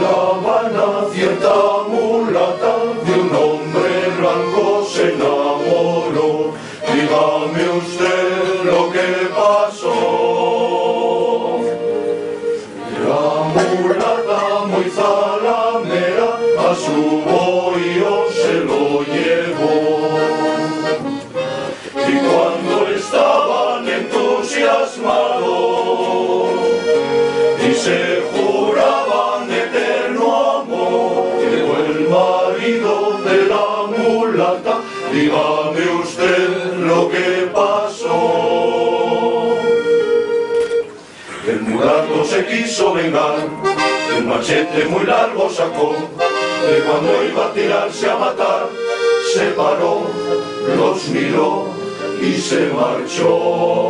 La Habana cierta mulata de un hombre blanco se enamoró. Dígame usted lo que pasó. La mulata muy zalamera a su bohío se lo llevó. Y cuando estaban entusiasmados dígame usted lo que pasó. El mulato se quiso vengar, un machete muy largo sacó, y cuando iba a tirarse a matar, se paró, los miró y se marchó.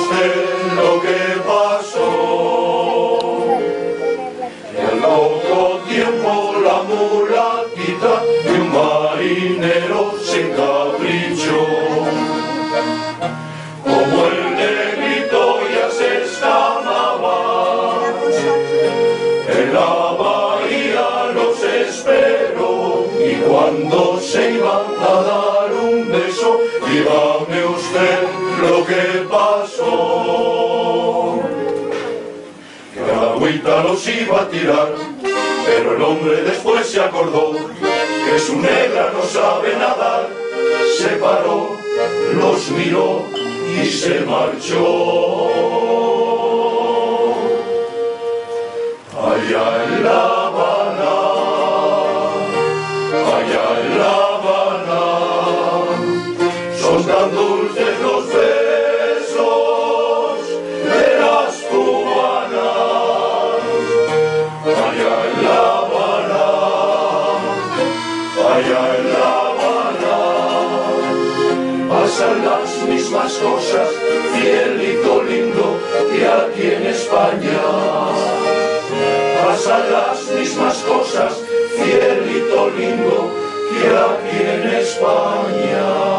en la bahía los espero y cuando se iban a dar un beso, dígame usted lo que pasó. Que la agüita los iba a tirar, pero el hombre después se acordó que su negra no sabe nadar, se paró, los miró y se marchó. Mismas cosas, cielito lindo, que aquí en España. Pasan las mismas cosas, cielito lindo, que aquí en España.